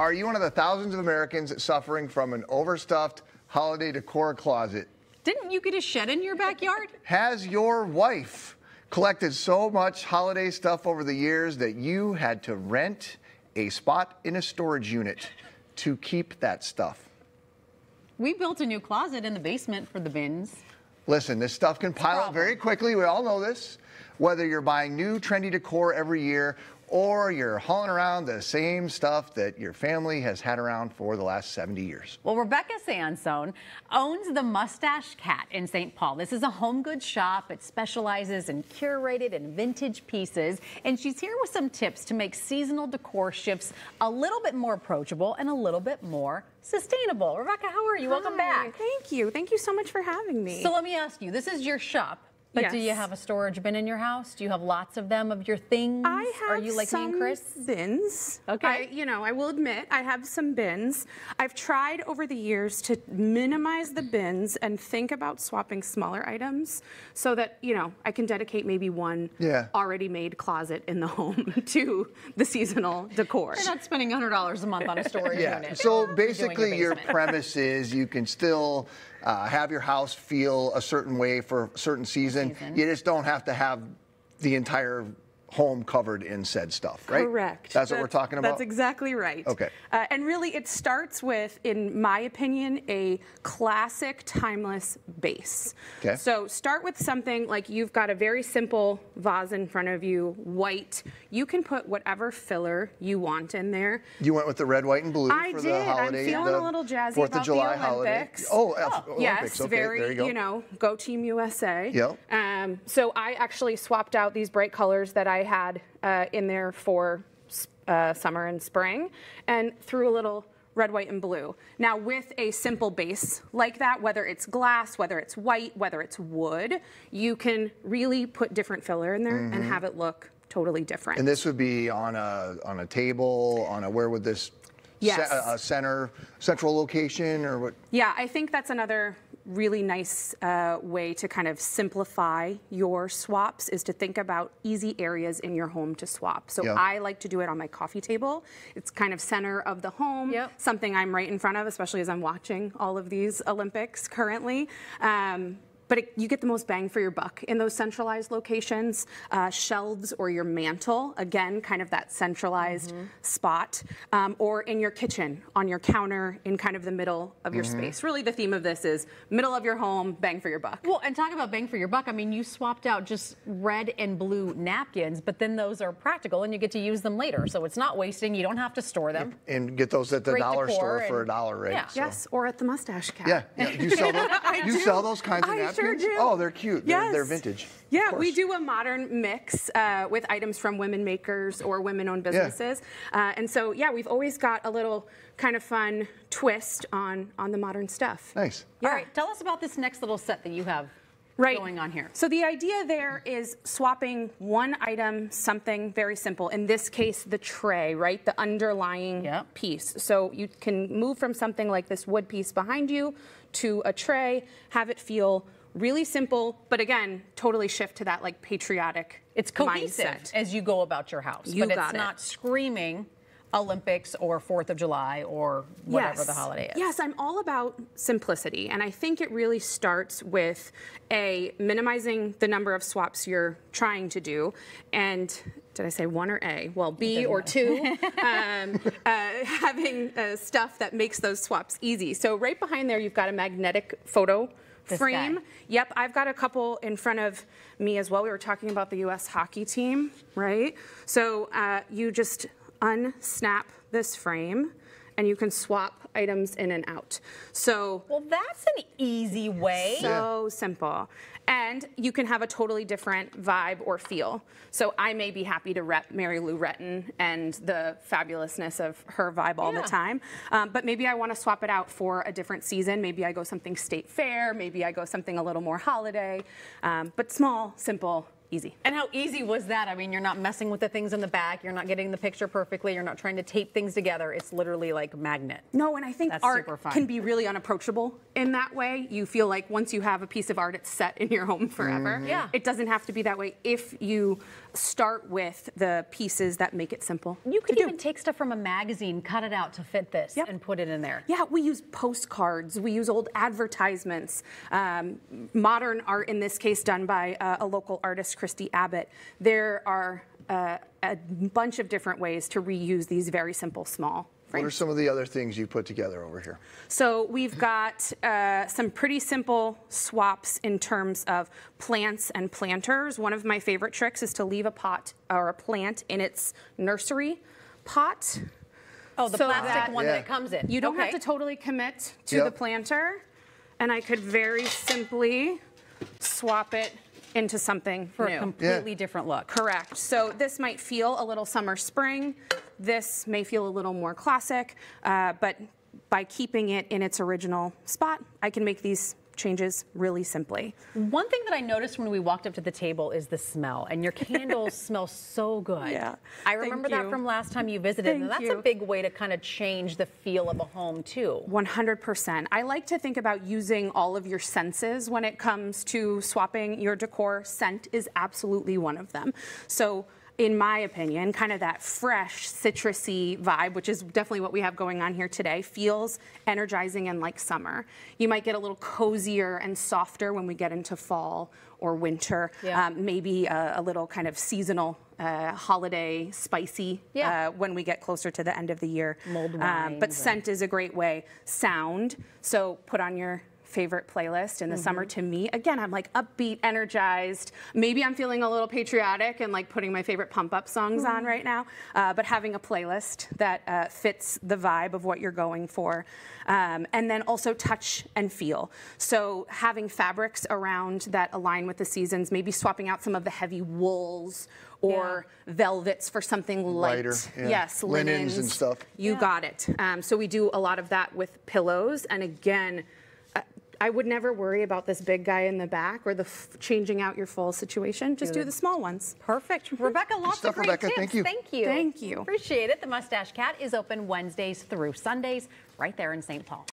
Are you one of the thousands of Americans suffering from an overstuffed holiday decor closet? Didn't you get a shed in your backyard? Has your wife collected so much holiday stuff over the years that you had to rent a spot in a storage unit to keep that stuff? We built a new closet in the basement for the bins. Listen, this stuff can pile up very quickly. We all know this. Whether you're buying new trendy decor every year or you're hauling around the same stuff that your family has had around for the last 70 years. Well, Rebecca Sansone owns the Mustache Cat in St. Paul. This is a home goods shop. It specializes in curated and vintage pieces. And she's here with some tips to make seasonal decor shifts a little bit more approachable and a little bit more sustainable. Rebecca, how are you? Welcome back. Thank you. Thank you so much for having me. So let me ask you, this is your shop. But do you have a storage bin in your house? Do you have lots of them of your things? I have Are you like some me and Chris? bins. Okay. I, you know, I will admit I have some bins. I've tried over the years to minimize the bins and think about swapping smaller items so that, you know, I can dedicate maybe one Yeah. already made closet in the home to the seasonal decor. You're not spending $100 a month on a storage Yeah. unit. So basically, your basement. premise is you can still uh, have your house feel a certain way for a certain season. Season. You just don't have to have the entire home covered in said stuff, right? Correct. That's what we're talking about. That's exactly right. Okay. Uh, and really, it starts with, in my opinion, a classic, timeless base. Okay. So start with something like you've got a very simple vase in front of you, white. You can put whatever filler you want in there. You went with the red, white, and blue I for did. the holiday. I'm feeling a little jazzy Fourth about of July the holiday. Olympics. Oh, Olympics. Yes, okay, very, you go. know, go Team USA. Yep. Um, so I actually swapped out these bright colors that I had uh, in there for uh, summer and spring and threw a little red, white, and blue. Now, with a simple base like that, whether it's glass, whether it's white, whether it's wood, you can really put different filler in there and have it look totally different. Mm-hmm. And this would be on a on a table, on a where would this? Yes. a, a center central location or what? Yeah, I think that's another really nice uh, way to kind of simplify your swaps is to think about easy areas in your home to swap. So Yeah. I like to do it on my coffee table. It's kind of center of the home, Yep. something I'm right in front of, especially as I'm watching all of these Olympics currently. Um, but it, you get the most bang for your buck in those centralized locations. Uh, shelves or your mantle, again, kind of that centralized spot. Um, or in your kitchen, on your counter, in kind of the middle of your space. Really, the theme of this is middle of your home, bang for your buck. Well, and talk about bang for your buck. I mean, you swapped out just red and blue napkins, but then those are practical and you get to use them later. So it's not wasting. You don't have to store them. And get those at the Great dollar decor store for a dollar, right? Yeah. So- Yes, or at the mustache cat. Yeah, yeah. You sell those. You do. sell those kinds of I napkins. Sure do. Oh, they're cute. They're, Yes. they're vintage. Yeah, we do a modern mix uh, with items from women makers or women-owned businesses, uh, and so yeah, we've always got a little kind of fun twist on on the modern stuff. Nice. All right, tell us about this next little set that you have right. going on here. So the idea there is swapping one item, something very simple. In this case, the tray, right? The underlying Yep. piece. So you can move from something like this wood piece behind you to a tray, have it feel really simple, but again, totally shift to that like patriotic It's cohesive mindset. as you go about your house, You but got it's it. not screaming Olympics or Fourth of July or whatever yes. the holiday is. Yes, I'm all about simplicity. And I think it really starts with A, minimizing the number of swaps you're trying to do. And did I say one or A? Well, B or two, um, uh, having uh, stuff that makes those swaps easy. So right behind there, you've got a magnetic photo This frame. guy. Yep, I've got a couple in front of me as well. We were talking about the U.S. hockey team, right? So uh, you just unsnap this frame and you can swap items in and out. So Well, that's an easy way. so simple. And you can have a totally different vibe or feel. So I may be happy to rep Mary Lou Retton and the fabulousness of her vibe all Yeah. the time. Um, but maybe I want to swap it out for a different season. Maybe I go something state fair. Maybe I go something a little more holiday. Um, but small, simple, easy. And how easy was that? I mean, you're not messing with the things in the back. You're not getting the picture perfectly. You're not trying to tape things together. It's literally like magnet. No, and I think That's art can be really unapproachable in that way. You feel like once you have a piece of art, it's set in your home forever. Yeah. It doesn't have to be that way if you start with the pieces that make it simple. You could to do. even take stuff from a magazine, cut it out to fit this, Yep. and put it in there. Yeah, we use postcards, we use old advertisements, um, modern art in this case done by uh, a local artist, Christy Abbott. There are uh, a bunch of different ways to reuse these very simple small What are some of the other things you put together over here? So we've got uh, some pretty simple swaps in terms of plants and planters. One of my favorite tricks is to leave a pot or a plant in its nursery pot. Oh, the So plastic that- one Yeah. that it comes in. You don't Okay. have to totally commit to Yep. the planter, and I could very simply swap it into something for new. a completely different look. Correct. So this might feel a little summer spring. This may feel a little more classic, uh, but by keeping it in its original spot, I can make these changes really simply. One thing that I noticed when we walked up to the table is the smell, and your candles smell so good. Yeah. I remember that from last time you visited, and Thank that's you. a big way to kind of change the feel of a home too. 100%. I like to think about using all of your senses when it comes to swapping your decor. Scent is absolutely one of them. So, in my opinion, kind of that fresh, citrusy vibe, which is definitely what we have going on here today, feels energizing and like summer. You might get a little cozier and softer when we get into fall or winter. Yeah. Um, maybe a, a little kind of seasonal. Uh, holiday spicy Yeah. uh, when we get closer to the end of the year. Mulled Um, but scent is a great way. Sound, so put on your favorite playlist in the summer to me again i'm like upbeat energized maybe i'm feeling a little patriotic and like putting my favorite pump up songs on right now uh, but having a playlist that uh, fits the vibe of what you're going for um, and then also touch and feel so having fabrics around that align with the seasons maybe swapping out some of the heavy wools or velvets for something light Lighter, yeah. yes Linens and stuff. you Yeah. got it. Um, so we do a lot of that with pillows. And again, uh, I would never worry about this big guy in the back or the f- changing out your full situation. Just do the small ones. Perfect. Rebecca, lots stuff, of great Rebecca. tips. Thank you. Thank you. Thank you. Appreciate it. The Mustache Cat is open Wednesdays through Sundays right there in St. Paul.